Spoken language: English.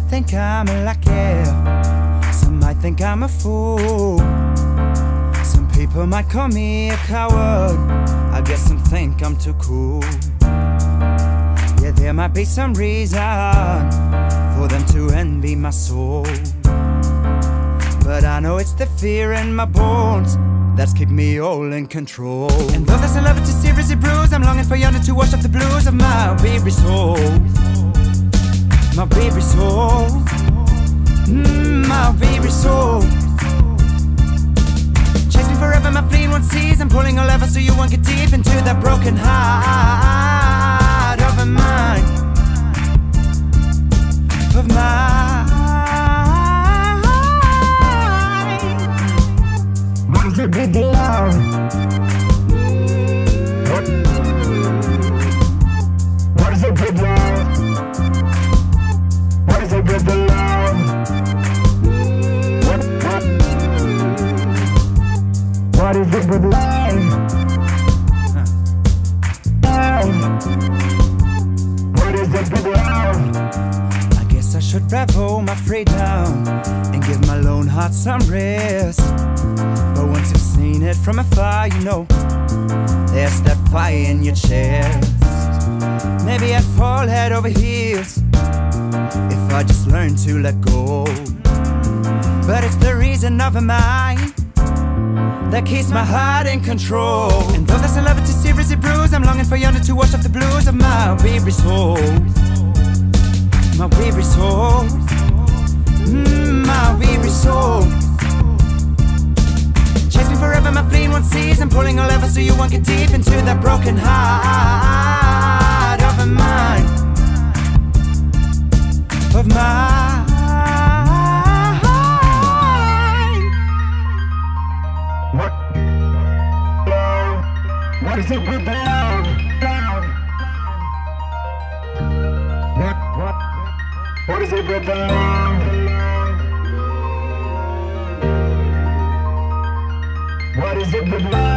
think I'm a lucky. Some might think I'm a fool. Some people might call me a coward. I guess some think I'm too cool. Yeah, there might be some reason for them to envy my soul. But I know it's the fear in my bones that's keep me all in control. And though there's a love to seriously bruise, I'm longing for yonder to wash off the blues of my weary soul. My weary soul. Mm, my weary soul. Chase me forever, my fleeing one sees. I'm pulling all ever so you won't get deep into that broken heart of a mine. Of mine. The love? I guess I should revel my freedom and give my lone heart some rest. But once you've seen it from afar, you know there's that fire in your chest. Maybe I'd fall head over heels if I just learned to let go. But it's the reason of a mind that keeps my heart in control. And though a love to seriously bruise, I'm longing for yonder to wash off the blues of my weary soul my weary soul. Mm, my weary soul. Chase me forever, my fleeing one sees. I'm pulling all ever so you won't get deep into that broken heart of mine. Of mine. What is it with the love? Love. What? What? What is it with the love? What is it with love?